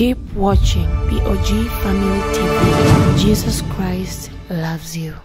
Keep watching POG Family TV. Jesus Christ loves you.